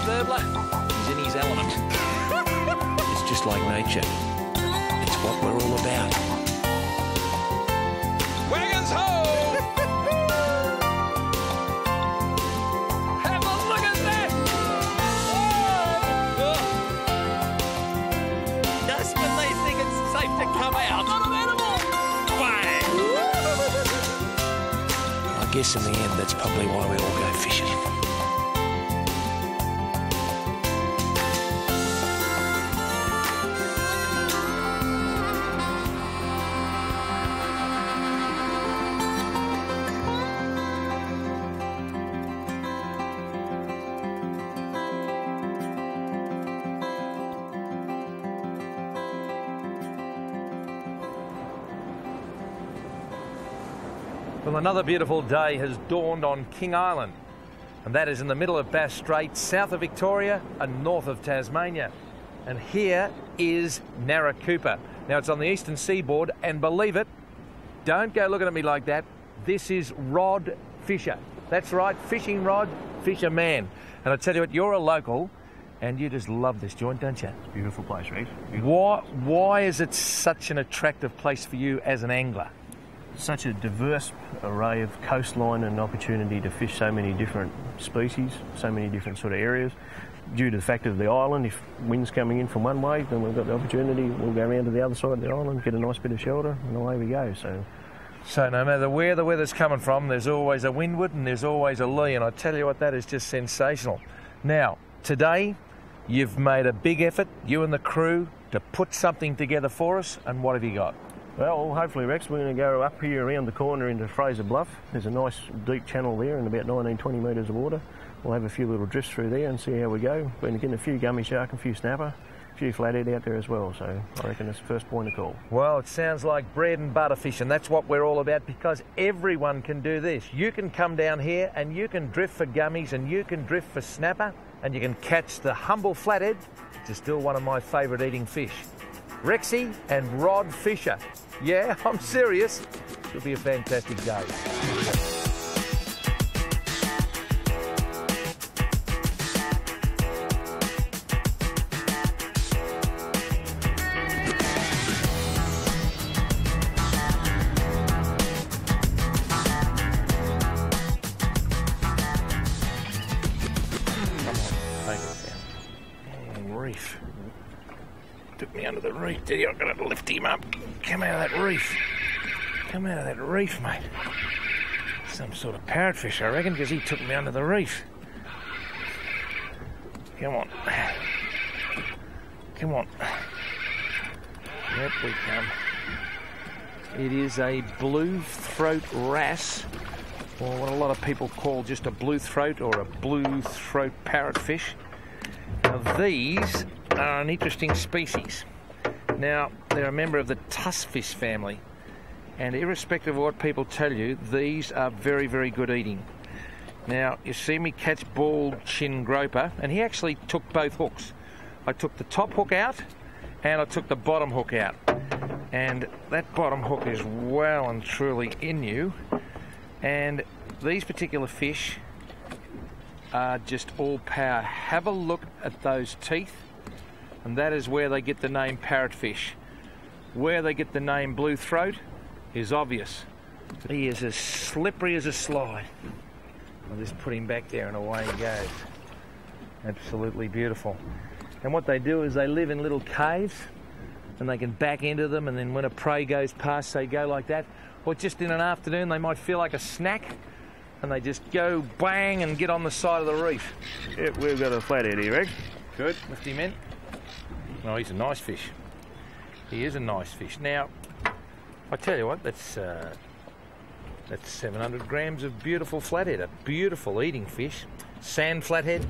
He's in his element. it's just like nature. It's what we're all about. Wagons ho! Have a look at that! Just when they think it's safe to come out. Not an animal! Bang! I guess in the end, that's probably why we all go fishing. Well, another beautiful day has dawned on King Island, and that is in the middle of Bass Strait, south of Victoria and north of Tasmania. And here is Naracoopa. Now, it's on the eastern seaboard, and believe it, don't go looking at me like that. This is Rod Fisher. That's right, fishing rod, fisher man. And I tell you what, you're a local, and you just love this joint, don't you? It's a Beautiful place, Rex. Why, why is it such an attractive place for you as an angler? Such a diverse array of coastline and opportunity to fish so many different species, so many different sort of areas. Due to the fact of the island, if wind's coming in from one way, then we've got the opportunity, we'll go around to the other side of the island, get a nice bit of shelter, and away we go. So So no matter where the weather's coming from, there's always a windward and there's always a lee, and I tell you what, that is just sensational. Now, today, you've made a big effort, you and the crew, to put something together for us, and what have you got? Well, hopefully, Rex, we're going to go up here around the corner into Fraser Bluff. There's a nice deep channel there and about 19, 20 metres of water. We'll have a few little drifts through there and see how we go. We're getting a few gummy shark, a few snapper, a few flathead out there as well. So I reckon that's the first point of call. Well, it sounds like bread and butter fish, and that's what we're all about because everyone can do this. You can come down here and you can drift for gummies and you can drift for snapper and you can catch the humble flathead, which is still one of my favourite eating fish. Rexy and Rod Fisher. Yeah, I'm serious. It'll be a fantastic day. The reef, did you? Got to lift him up. Come out of that reef. Come out of that reef, mate. Some sort of parrotfish, I reckon, because he took me under the reef. Come on. Come on. Yep, we come. It is a blue throat wrasse, or what a lot of people call just a blue throat or a blue throat parrotfish. Now, these are an interesting species. Now, they're a member of the tuskfish family, and irrespective of what people tell you, these are very, very good eating. Now, you see me catch bald chin groper, and he actually took both hooks. I took the top hook out, and I took the bottom hook out. And that bottom hook is well and truly in you. And these particular fish are just all power. Have a look at those teeth, and that is where they get the name parrotfish. Where they get the name blue throat is obvious. He is as slippery as a slide. I'll just put him back there and away he goes. Absolutely beautiful. And what they do is they live in little caves and they can back into them and then when a prey goes past they go like that. Or just in an afternoon they might feel like a snack and they just go bang and get on the side of the reef. Yep, we've got a flathead here, Rex. Good. Lift him in. Oh, he's a nice fish. He is a nice fish. Now, I tell you what, that's uh, that's 700 grams of beautiful flathead, a beautiful eating fish. Sand flathead.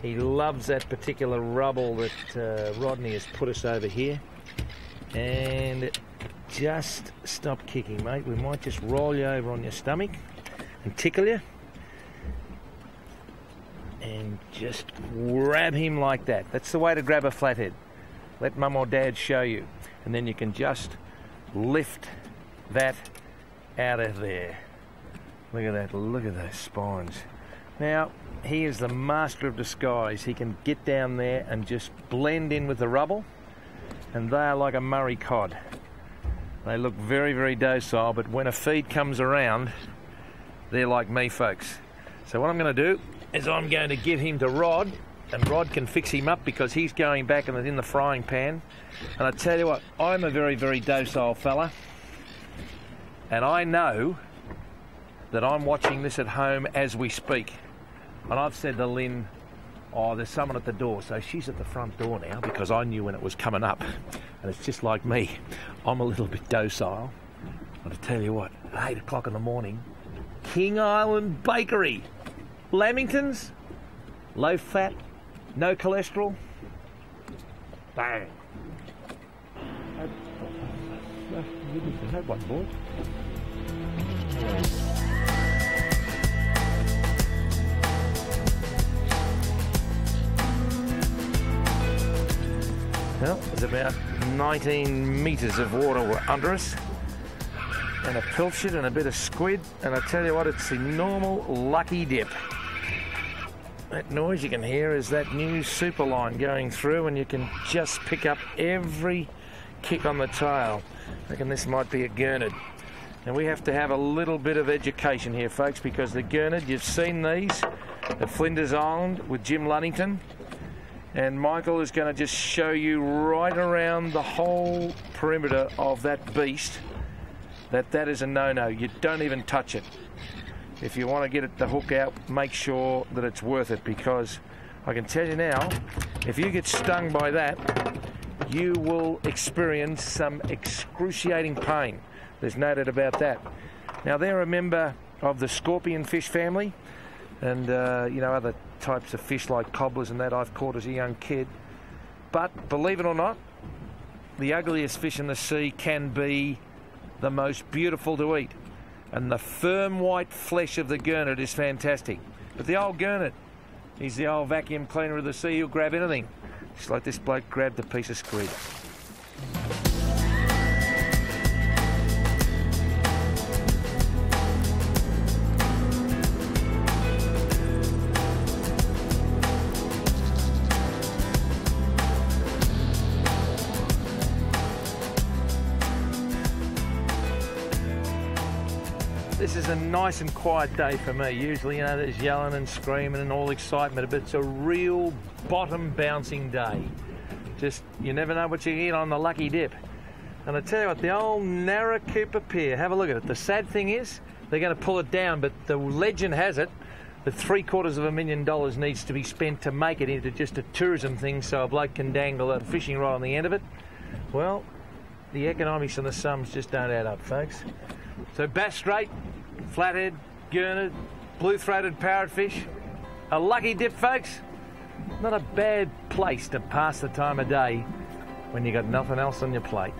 He loves that particular rubble that uh, Rodney has put us over here. And just stop kicking, mate. We might just roll you over on your stomach and tickle you. And just grab him like that. That's the way to grab a flathead. Let mum or dad show you. And then you can just lift that out of there. Look at that, look at those spines. Now, he is the master of disguise. He can get down there and just blend in with the rubble, and they are like a Murray cod. They look very, very docile, but when a feed comes around, they're like me, folks. So what I'm going to do is I'm going to give him to Rod, and Rod can fix him up because he's going back and in the frying pan. And I tell you what, I'm a very, very docile fella, and I know that I'm watching this at home as we speak. And I've said to Lynn, oh, there's someone at the door. So she's at the front door now because I knew when it was coming up. And it's just like me. I'm a little bit docile. But I tell you what, at 8 o'clock in the morning, King Island Bakery. Lamingtons, low fat, no cholesterol. Bang. One, boy. Well, there's about 19 metres of water under us, and a pilchard and a bit of squid, and I tell you what, it's the normal lucky dip. That noise you can hear is that new super line going through, and you can just pick up every kick on the tail. I reckon this might be a gurnard. And we have to have a little bit of education here, folks, because the gurnard, you've seen these at Flinders Island with Jim Luddington. And Michael is going to just show you right around the whole perimeter of that beast that that is a no-no. You don't even touch it. If you want to get it the hook out, make sure that it's worth it because I can tell you now, if you get stung by that, you will experience some excruciating pain. There's no doubt about that. Now they're a member of the scorpion fish family and uh, you know other types of fish like cobblers and that I've caught as a young kid. But believe it or not, the ugliest fish in the sea can be the most beautiful to eat. And the firm white flesh of the gurnet is fantastic. But the old gurnet, he's the old vacuum cleaner of the sea, he'll grab anything. Just like this bloke grabbed a piece of squid. A nice and quiet day for me. Usually, you know, there's yelling and screaming and all excitement, but it's a real bottom bouncing day. Just, you never know what you get on the lucky dip. And I tell you what, the old Naracoopa Pier, have a look at it. The sad thing is, they're going to pull it down, but the legend has it that three quarters of a million dollars needs to be spent to make it into just a tourism thing so a bloke can dangle a fishing rod on the end of it. Well, the economics and the sums just don't add up, folks. So Bass Strait, flathead, gurnard, blue-throated parrotfish, a lucky dip, folks. Not a bad place to pass the time of day when you got nothing else on your plate.